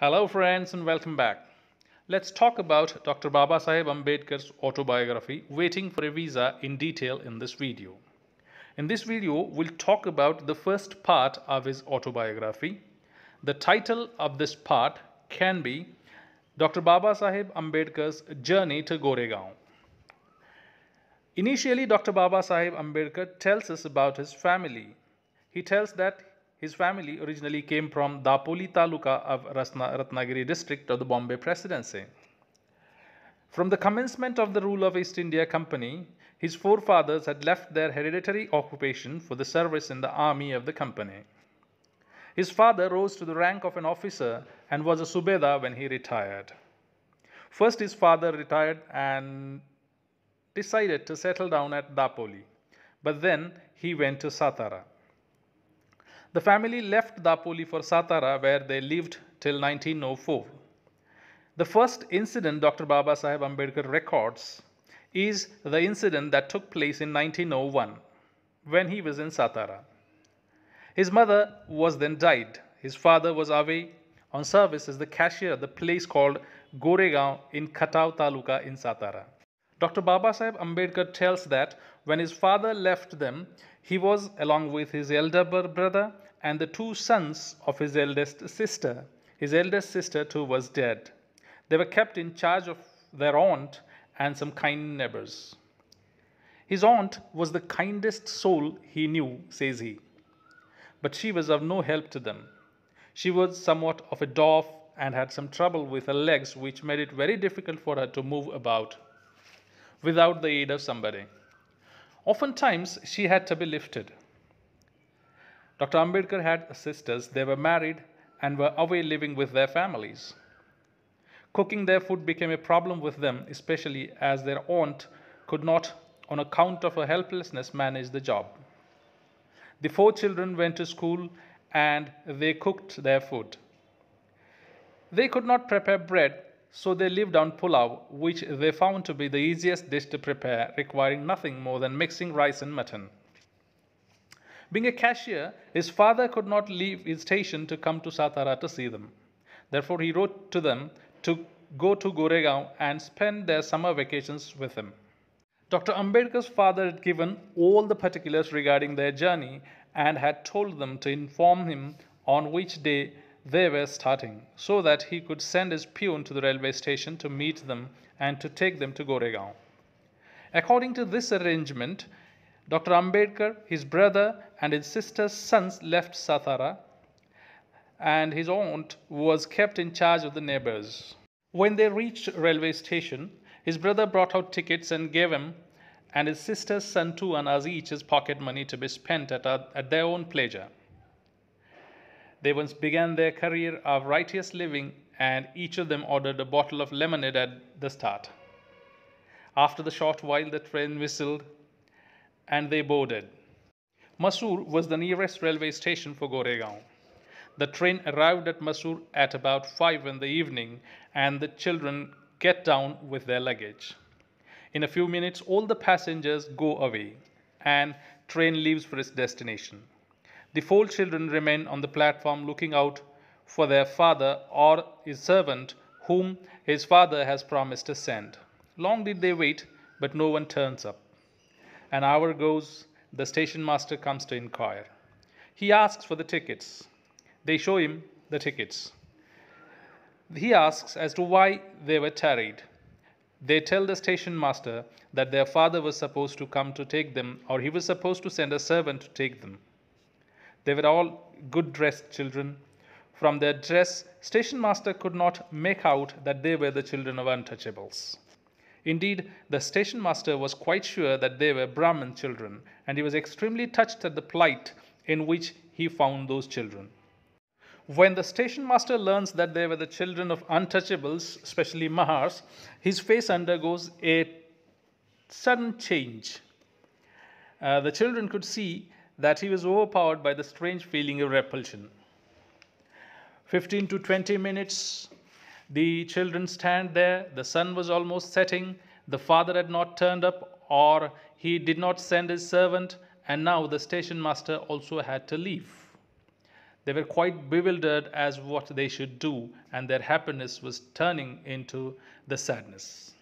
Hello, friends, and welcome back. Let's talk about Dr. Babasaheb Ambedkar's autobiography, Waiting for a Visa, in detail in this video. In this video, we'll talk about the first part of his autobiography. The title of this part can be Dr. Babasaheb Ambedkar's Journey to Goregaon. Initially, Dr. Babasaheb Ambedkar tells us about his family. He tells that his family originally came from Dapoli Taluka of Ratnagiri district of the Bombay Presidency. From the commencement of the rule of East India Company, his forefathers had left their hereditary occupation for the service in the army of the company. His father rose to the rank of an officer and was a Subedar when he retired. First, his father retired and decided to settle down at Dapoli, but then he went to Satara. The family left Dapoli for Satara, where they lived till 1904. The first incident Dr. Babasaheb Ambedkar records is the incident that took place in 1901 when he was in Satara. His mother was then died. His father was away on service as the cashier at the place called Goregaon in Khatau Taluka in Satara. Dr. Babasaheb Ambedkar tells that when his father left them, he was along with his elder brother and the two sons of his eldest sister. His eldest sister too was dead. They were kept in charge of their aunt and some kind neighbors. His aunt was the kindest soul he knew, says he, but she was of no help to them. She was somewhat of a dwarf and had some trouble with her legs, which made it very difficult for her to move about without the aid of somebody. Oftentimes, she had to be lifted. Dr. Ambedkar had sisters. They were married and were away living with their families. Cooking their food became a problem with them, especially as their aunt could not, on account of her helplessness, manage the job. The four children went to school and they cooked their food. They could not prepare bread, so they lived on pulao, which they found to be the easiest dish to prepare, requiring nothing more than mixing rice and mutton. Being a cashier, his father could not leave his station to come to Satara to see them. Therefore, he wrote to them to go to Goregaon and spend their summer vacations with him. Dr. Ambedkar's father had given all the particulars regarding their journey and had told them to inform him on which day they were starting so that he could send his peon to the railway station to meet them and to take them to Goregaon. According to this arrangement, Dr. Ambedkar, his brother, and his sister's sons left Satara, and his aunt was kept in charge of the neighbors. When they reached railway station, his brother brought out tickets and gave him and his sister's son two annas each his pocket money to be spent at, at their own pleasure. They once began their career of righteous living, and each of them ordered a bottle of lemonade at the start. After the short while, the train whistled and they boarded. Masur was the nearest railway station for Goregaon. The train arrived at Masur at about 5 in the evening, and the children get down with their luggage. In a few minutes, all the passengers go away, and train leaves for its destination. The four children remain on the platform looking out for their father or his servant whom his father has promised to send. Long did they wait, but no one turns up. An hour goes, the station master comes to inquire. He asks for the tickets. They show him the tickets. He asks as to why they were tarried. They tell the station master that their father was supposed to come to take them, or he was supposed to send a servant to take them. They were all good dressed children. From their dress, station master could not make out that they were the children of untouchables. Indeed, the station master was quite sure that they were Brahmin children, and he was extremely touched at the plight in which he found those children. When the station master learns that they were the children of untouchables, especially Mahars, his face undergoes a sudden change. Uh, the children could see that he was overpowered by the strange feeling of repulsion. 15 to 20 minutes, the children stand there. The sun was almost setting. The father had not turned up, or he did not send his servant, and now the station master also had to leave. They were quite bewildered as what they should do, and their happiness was turning into the sadness.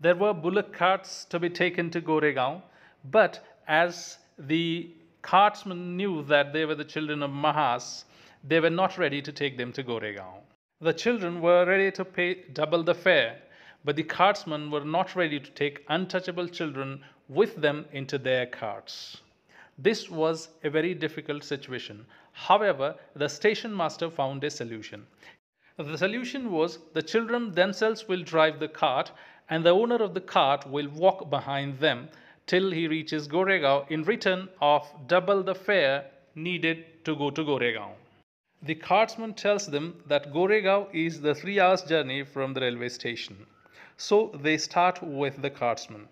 There were bullock carts to be taken to Goregaon, but as the cartsmen knew that they were the children of Mahars, they were not ready to take them to Goregaon. The children were ready to pay double the fare, but the cartsmen were not ready to take untouchable children with them into their carts. This was a very difficult situation. However, the station master found a solution. The solution was the children themselves will drive the cart and the owner of the cart will walk behind them till he reaches Goregaon in return of double the fare needed to go to Goregaon. The cartsman tells them that Goregaon is the three hours journey from the railway station. So they start with the cartsman.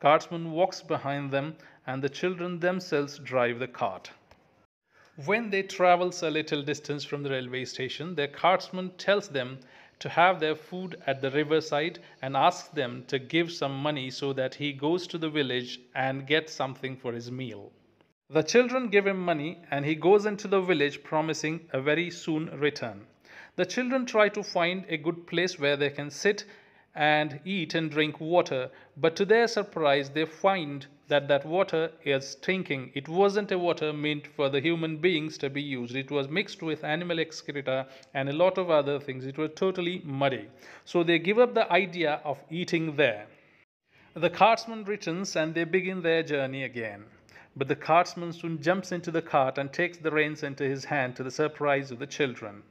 Cartsman walks behind them and the children themselves drive the cart. When they travels a little distance from the railway station, their cartsman tells them to have their food at the riverside and asks them to give some money so that he goes to the village and gets something for his meal. The children give him money and he goes into the village promising a very soon return. The children try to find a good place where they can sit and eat and drink water, but to their surprise they find that that water is stinking. It wasn't a water meant for the human beings to be used. It was mixed with animal excreta and a lot of other things. It was totally muddy. So they give up the idea of eating there. The cartsman returns and they begin their journey again. But the cartsman soon jumps into the cart and takes the reins into his hand to the surprise of the children.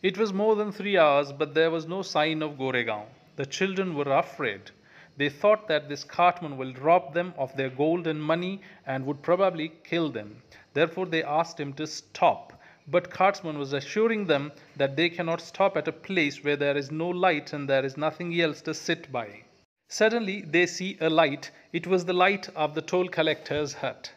It was more than three hours, but there was no sign of Goregaon. The children were afraid. They thought that this cartman will rob them of their gold and money and would probably kill them. Therefore, they asked him to stop. But cartsman was assuring them that they cannot stop at a place where there is no light and there is nothing else to sit by. Suddenly, they see a light. It was the light of the toll collector's hut.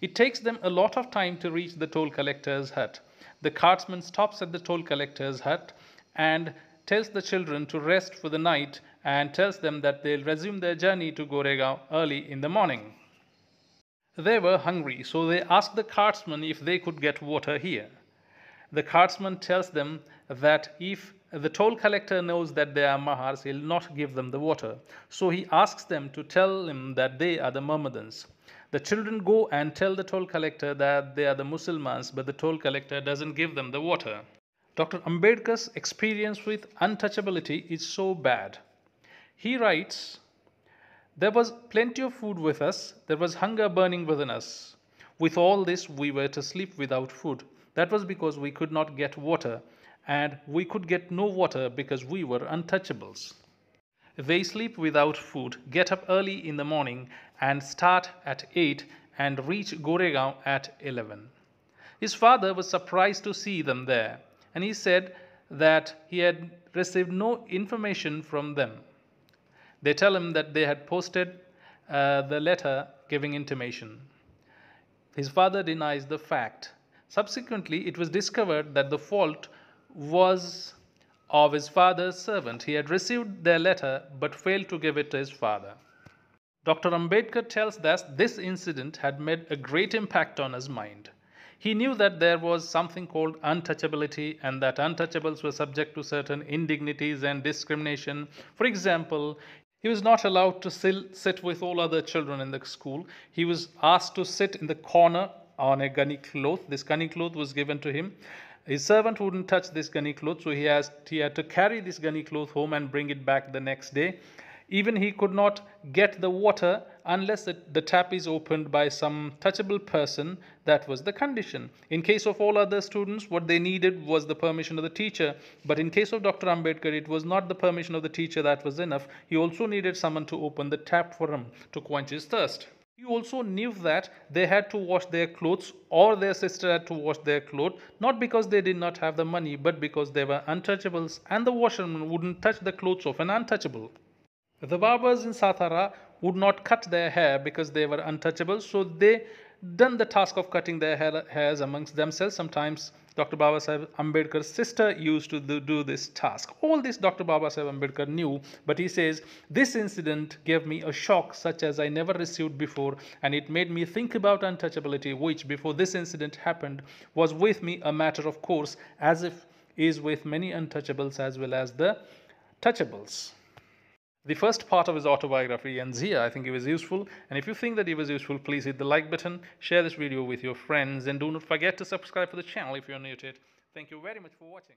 It takes them a lot of time to reach the toll collector's hut. The cartsman stops at the toll collector's hut and tells the children to rest for the night and tells them that they'll resume their journey to Goregaon early in the morning. They were hungry, so they asked the cartsman if they could get water here. The cartsman tells them that if the toll collector knows that they are Mahars, he'll not give them the water. So he asks them to tell him that they are the Mohammedans. The children go and tell the toll collector that they are the Muslims, but the toll collector doesn't give them the water. Dr. Ambedkar's experience with untouchability is so bad he writes, There was plenty of food with us, there was hunger burning within us. With all this, we were to sleep without food. That was because we could not get water, and we could get no water because we were untouchables. They sleep without food, get up early in the morning, and start at 8 and reach Goregaon at 11. His father was surprised to see them there, and he said that he had received no information from them. They tell him that they had posted uh, the letter giving intimation. His father denies the fact. Subsequently, it was discovered that the fault was of his father's servant. He had received their letter but failed to give it to his father. Dr. Ambedkar tells us this incident had made a great impact on his mind. He knew that there was something called untouchability and that untouchables were subject to certain indignities and discrimination. For example, he was not allowed to sit with all other children in the school. He was asked to sit in the corner on a gunny cloth. This gunny cloth was given to him. His servant wouldn't touch this gunny cloth, so he, has, he had to carry this gunny cloth home and bring it back the next day. Even he could not get the water unless the tap is opened by some touchable person. That was the condition. In case of all other students, what they needed was the permission of the teacher. But in case of Dr. Ambedkar, it was not the permission of the teacher that was enough. He also needed someone to open the tap for him to quench his thirst. He also knew that they had to wash their clothes or their sister had to wash their clothes, not because they did not have the money, but because they were untouchables and the washerman wouldn't touch the clothes of an untouchable. The barbers in Satara would not cut their hair because they were untouchable, so they done the task of cutting their hair, hairs amongst themselves. Sometimes Dr. Babasaheb Ambedkar's sister used to do, this task. All this Dr. Babasaheb Ambedkar knew, but he says, This incident gave me a shock such as I never received before, and it made me think about untouchability, which before this incident happened was with me a matter of course, as if is with many untouchables as well as the touchables the first part of his autobiography ends here. I think it was useful. And if you think that it was useful, please hit the like button, share this video with your friends, and do not forget to subscribe to the channel if you're new to it. Thank you very much for watching.